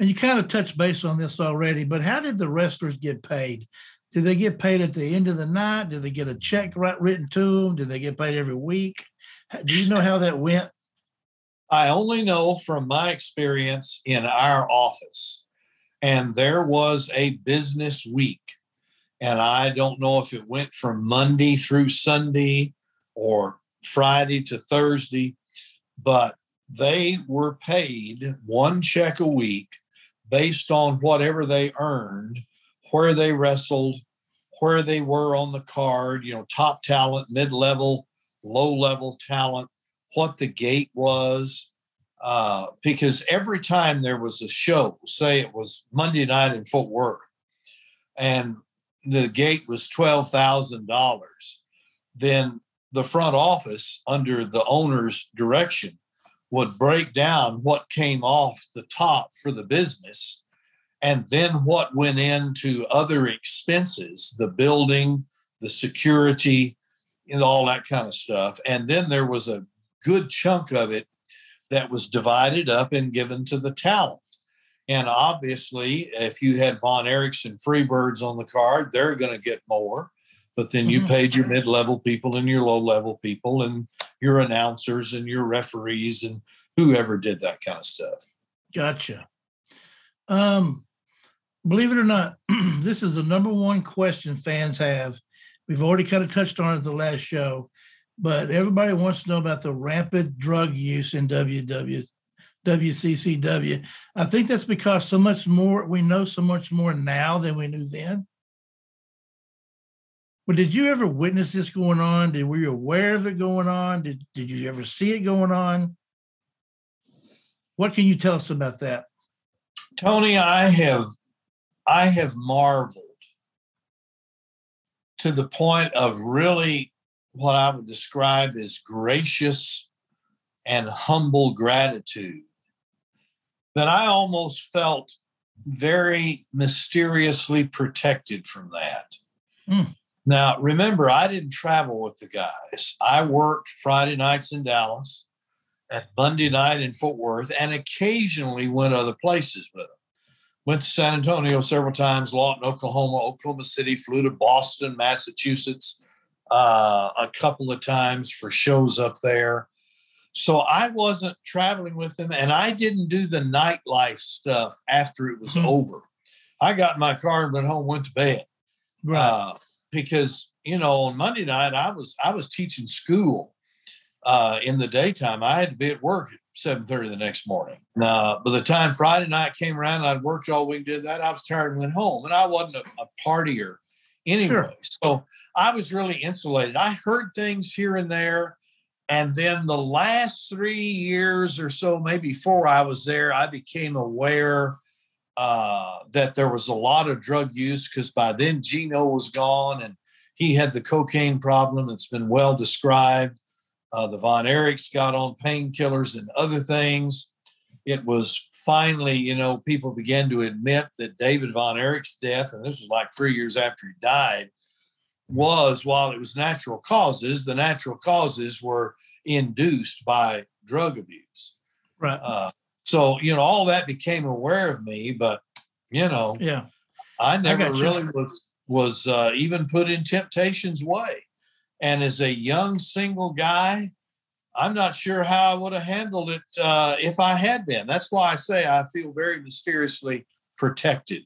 and you kind of touched base on this already, but how did the wrestlers get paid? Did they get paid at the end of the night? Did they get a check right, written to them? Did they get paid every week? Do you know how that went? I only know from my experience in our office, and there was a business week. And I don't know if it went from Monday through Sunday or Friday to Thursday, but they were paid one check a week based on whatever they earned, where they wrestled, where they were on the card, you know, top talent, mid level, low level talent, what the gate was. Uh, because every time there was a show, say it was Monday night in Fort Worth, and the gate was $12,000, then the front office, under the owner's direction, would break down what came off the top for the business and then what went into other expenses the building the security and all that kind of stuff and then there was a good chunk of it that was divided up and given to the talent and obviously if you had von erichsen freebirds on the card they're going to get more but then you mm-hmm. paid your mid-level people and your low-level people and your announcers and your referees and whoever did that kind of stuff. Gotcha. Um, believe it or not, this is the number one question fans have. We've already kind of touched on it the last show, but everybody wants to know about the rampant drug use in WW, WCCW. I think that's because so much more we know so much more now than we knew then. But did you ever witness this going on? Did were you aware of it going on? Did did you ever see it going on? What can you tell us about that? Tony, I have I have marveled to the point of really what I would describe as gracious and humble gratitude that I almost felt very mysteriously protected from that. Mm. Now, remember, I didn't travel with the guys. I worked Friday nights in Dallas and Monday night in Fort Worth and occasionally went other places with them. Went to San Antonio several times, Lawton, Oklahoma, Oklahoma City, flew to Boston, Massachusetts uh, a couple of times for shows up there. So I wasn't traveling with them and I didn't do the nightlife stuff after it was mm-hmm. over. I got in my car and went home, went to bed. Right. Uh, because you know on Monday night I was I was teaching school uh, in the daytime. I had to be at work at seven thirty the next morning. Now, by the time Friday night came around, I'd worked all week, did that. I was tired and went home, and I wasn't a, a partier anyway. Sure. So I was really insulated. I heard things here and there. And then the last three years or so, maybe four, I was there, I became aware uh, that there was a lot of drug use because by then Gino was gone and he had the cocaine problem that's been well described. Uh, the Von Erichs got on painkillers and other things. It was finally, you know, people began to admit that David Von Erich's death, and this was like three years after he died, was while it was natural causes, the natural causes were induced by drug abuse. Right. Uh, so, you know, all that became aware of me, but, you know, yeah, I never I really was, was uh, even put in temptation's way. And as a young single guy, I'm not sure how I would have handled it uh, if I had been. That's why I say I feel very mysteriously protected.